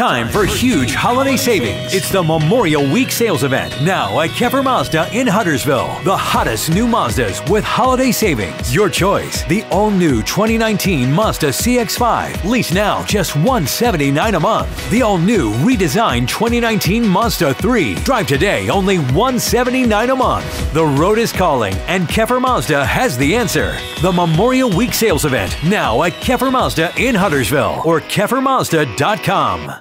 Time for huge holiday savings. It's the Memorial Week sales event now at Keffer Mazda in Huntersville. The hottest new Mazdas with holiday savings. Your choice. The all new 2019 Mazda CX5. Lease now just 179 a month. The all new redesigned 2019 Mazda 3. Drive today only 179 a month. The road is calling and Keffer Mazda has the answer. The Memorial Week sales event now at Keffer Mazda in Huntersville or KefferMazda.com.